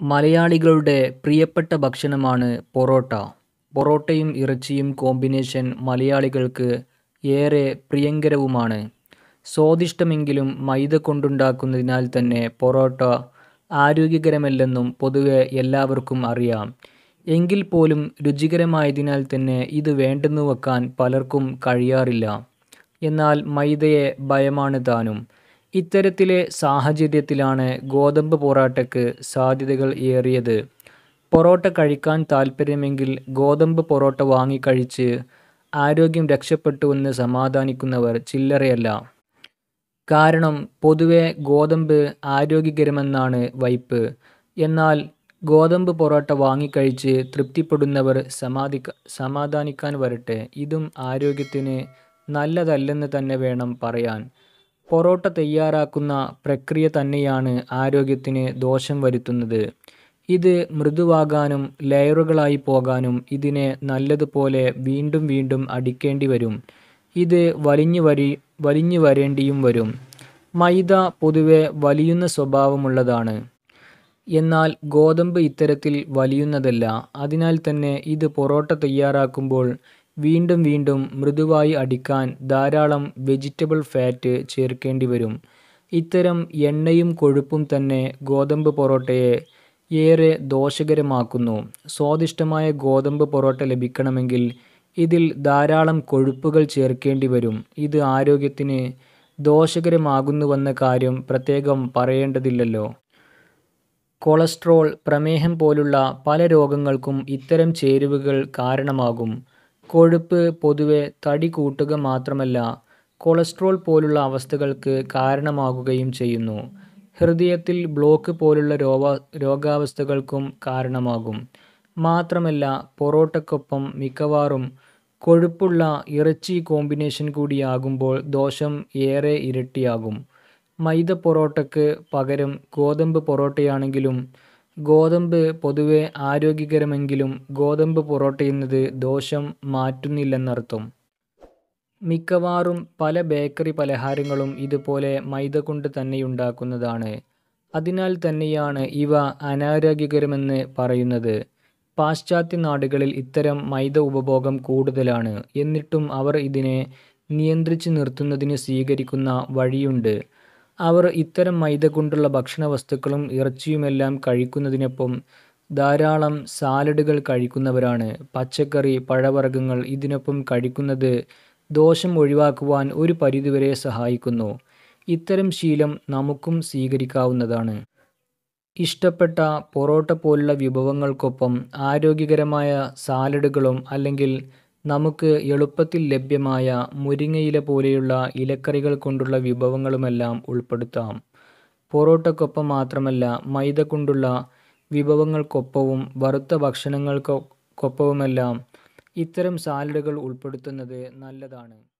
മലയാളികളുടെ പ്രിയപ്പെട്ട ഭക്ഷണമാണ് പൊറോട്ട. പൊറോട്ടയും ഇറച്ചിയും കോമ്പിനേഷൻ മലയാളികൾക്ക് ഏറെ പ്രിയങ്കരവുമാണ്. സ്വാദിഷ്ടമെങ്കിലും മൈദ കൊണ്ടുണ്ടാക്കുന്നതിനാൽ തന്നെ പൊറോട്ട ആരോഗ്യകരമല്ലെന്നും പൊതുവെ എല്ലാവർക്കും അറിയാം. എങ്കിൽ പോലും രുചികരമായതിനാൽ തന്നെ ഇത് വേണ്ടെന്ന് വെക്കാൻ പലർക്കും കഴിയാറില്ല. എന്നാൽ മൈദയെ ഭയമാണ് താനും. ഇത്തരത്തിലെ സാഹചര്യത്തിലാണ് ഗോതമ്പ് പൊറോട്ടയ്ക്ക് സാധ്യതകൾ ഏറിയത്. പൊറോട്ട കഴിക്കാൻ താൽപര്യമെങ്കിൽ ഗോതമ്പ് പൊറോട്ട വാങ്ങി കഴിച്ച് ആരോഗ്യം രക്ഷപ്പെട്ടുവെന്ന് സമാധാനിക്കുന്നവർ ചില്ലറയല്ല. കാരണം പൊതുവെ ഗോതമ്പ് ആരോഗ്യകരമെന്നാണ് വൈപ്പ് എന്നാൽ ഗോതമ്പ് പൊറോട്ട വാങ്ങിക്കഴിച്ച് തൃപ്തിപ്പെടുന്നവർ സമാധാനിക്കാൻ വരട്ടെ ഇതും ആരോഗ്യത്തിന് നല്ലതല്ലെന്ന് തന്നെ വേണം പറയാൻ. പൊറോട്ട തയ്യാറാക്കുന്ന പ്രക്രിയ തന്നെയാണ് ആരോഗ്യത്തിന് ദോഷം വരുത്തുന്നത്. ഇത് മൃദുവാകാനും ലെയറുകളായി പോകാനും ഇതിനെ നല്ലതുപോലെ വീണ്ടും വീണ്ടും അടിക്കേണ്ടി വരും. ഇത് വലിഞ്ഞു വരി വലിഞ്ഞു വരേണ്ടിയും വരും. മൈദ പൊതുവെ വലിയുന്ന സ്വഭാവമുള്ളതാണ്. എന്നാൽ ഗോതമ്പ് ഇത്തരത്തിൽ വലിയുന്നതല്ല. അതിനാൽ തന്നെ ഇത് പൊറോട്ട തയ്യാറാക്കുമ്പോൾ വീണ്ടും വീണ്ടും മൃദുവായി അടിക്കാൻ ധാരാളം വെജിറ്റബിൾ ഫാറ്റ് ചേർക്കേണ്ടി വരും. ഇത്തരം എണ്ണയും കൊഴുപ്പും തന്നെ ഗോതമ്പ് പൊറോട്ടയെ ഏറെ ദോഷകരമാക്കുന്നു. സ്വാദിഷ്ടമായ ഗോതമ്പ് പൊറോട്ട ലഭിക്കണമെങ്കിൽ ഇതിൽ ധാരാളം കൊഴുപ്പുകൾ ചേർക്കേണ്ടി വരും. ഇത് ആരോഗ്യത്തിന് ദോഷകരമാകുന്നുവെന്ന കാര്യം പ്രത്യേകം പറയേണ്ടതില്ലല്ലോ. കൊളസ്ട്രോൾ, പ്രമേഹം പോലുള്ള പല രോഗങ്ങൾക്കും ഇത്തരം ചേരുവകൾ കാരണമാകും. കൊഴുപ്പ് പൊതുവെ തടി കൂട്ടുക മാത്രമല്ല കൊളസ്ട്രോൾ പോലുള്ള അവസ്ഥകൾക്ക് കാരണമാകുകയും ചെയ്യുന്നു. ഹൃദയത്തിൽ ബ്ലോക്ക് പോലുള്ള രോഗ രോഗാവസ്ഥകൾക്കും കാരണമാകും. മാത്രമല്ല പൊറോട്ടക്കൊപ്പം മിക്കവാറും കൊഴുപ്പുള്ള ഇറച്ചി കോമ്പിനേഷൻ കൂടിയാകുമ്പോൾ ദോഷം ഏറെ ഇരട്ടിയാകും. മൈദ പൊറോട്ടയ്ക്ക് പകരം ഗോതമ്പ് പൊറോട്ടയാണെങ്കിലും ഗോതമ്പ് പൊതുവെ ആരോഗ്യകരമെങ്കിലും ഗോതമ്പ് പൊറോട്ടയെന്നത് ദോഷം മാറ്റുന്നില്ലെന്നർത്ഥം. മിക്കവാറും പല ബേക്കറി പലഹാരങ്ങളും ഇതുപോലെ മൈദ കൊണ്ട് തന്നെയുണ്ടാക്കുന്നതാണ്. അതിനാൽ തന്നെയാണ് ഇവ അനാരോഗ്യകരമെന്ന് പറയുന്നത്. പാശ്ചാത്യ നാടുകളിൽ ഇത്തരം മൈദ ഉപഭോഗം കൂടുതലാണ്. എന്നിട്ടും അവർ ഇതിനെ നിയന്ത്രിച്ച് നിർത്തുന്നതിന് സ്വീകരിക്കുന്ന വഴിയുണ്ട്. അവർ ഇത്തരം മൈദ കൊണ്ടുള്ള ഭക്ഷണ വസ്തുക്കളും ഇറച്ചിയുമെല്ലാം കഴിക്കുന്നതിനൊപ്പം ധാരാളം സാലഡുകൾ കഴിക്കുന്നവരാണ്. പച്ചക്കറി, പഴവർഗങ്ങൾ ഇതിനൊപ്പം കഴിക്കുന്നത് ദോഷം ഒഴിവാക്കുവാൻ ഒരു പരിധിവരെ സഹായിക്കുന്നു. ഇത്തരം ശീലം നമുക്കും സ്വീകരിക്കാവുന്നതാണ്. ഇഷ്ടപ്പെട്ട പൊറോട്ട പോലുള്ള വിഭവങ്ങൾക്കൊപ്പം ആരോഗ്യകരമായ സാലഡുകളും അല്ലെങ്കിൽ നമുക്ക് എളുപ്പത്തിൽ ലഭ്യമായ മുരിങ്ങയില പോലെയുള്ള ഇലക്കറികൾ കൊണ്ടുള്ള വിഭവങ്ങളുമെല്ലാം ഉൾപ്പെടുത്താം. പൊറോട്ടയ്ക്കൊപ്പം മാത്രമല്ല മൈദ കൊണ്ടുള്ള വിഭവങ്ങൾക്കൊപ്പവും വറുത്ത ഭക്ഷണങ്ങൾക്കൊപ്പവുമെല്ലാം ഇത്തരം സാലഡുകൾ ഉൾപ്പെടുത്തുന്നത് നല്ലതാണ്.